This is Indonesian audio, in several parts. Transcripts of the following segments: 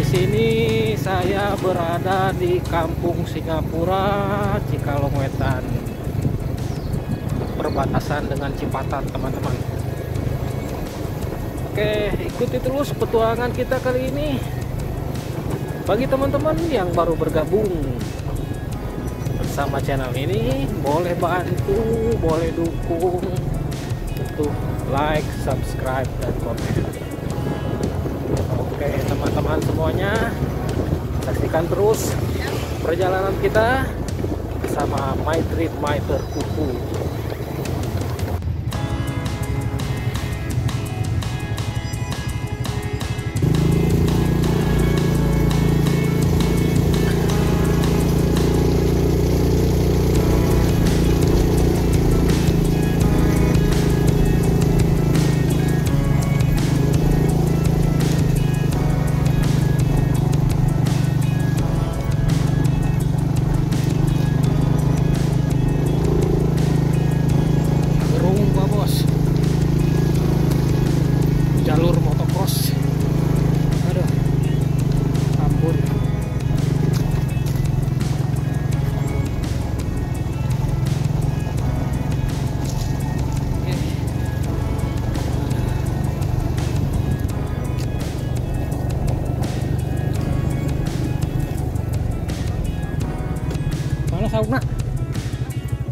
Di sini saya berada di Kampung Singapura, Cikalongwetan. Perbatasan dengan Cipatat, teman-teman. Oke, ikuti terus petualangan kita kali ini. Bagi teman-teman yang baru bergabung bersama channel ini, boleh bantu, boleh dukung untuk like, subscribe, dan komen. Oke teman-teman semuanya. Saksikan terus perjalanan kita Bersama My Trip My Terkuku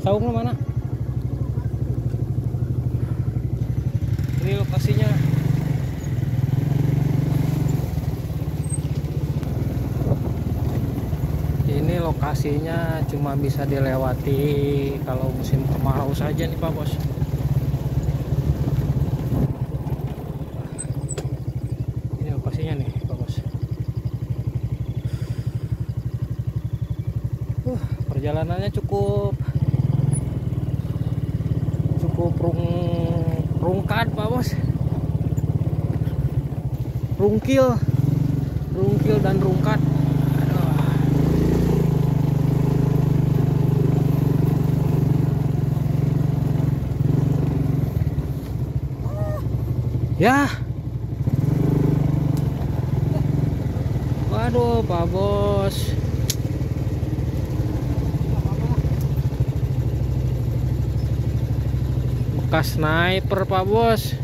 Saungna mana? ini lokasinya. Ini lokasinya cuma bisa dilewati kalau musim kemarau saja nih Pak Bos. Ini lokasinya nih Pak Bos. Perjalanannya cukup cukup rung rungkat Pak Bos. Rungkil rungkil dan rungkat. Ya. Waduh Pak Bos bekas sniper Pak Bos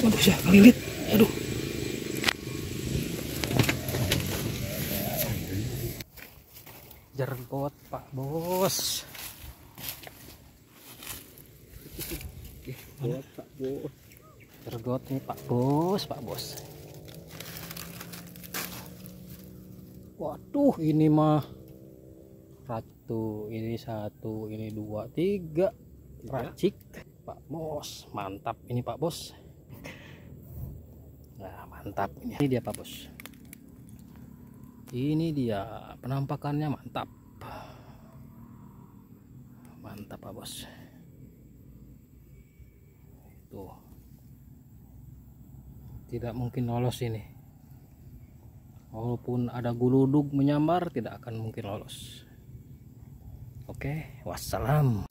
Waduh, saya kelilit. Jergot, Pak Bos. Jergot, Pak Bos. Jergot nih, Pak Bos, Pak Bos. Waduh, ini mah tuh ini satu ini dua tiga Tiga. racik Pak Bos mantap ini Pak Bos nah mantap ini Ini dia Pak Bos ini dia penampakannya mantap mantap Pak Bos. Tuh. Tidak mungkin lolos ini. Walaupun ada guludug menyambar tidak akan mungkin lolos. Oke wassalam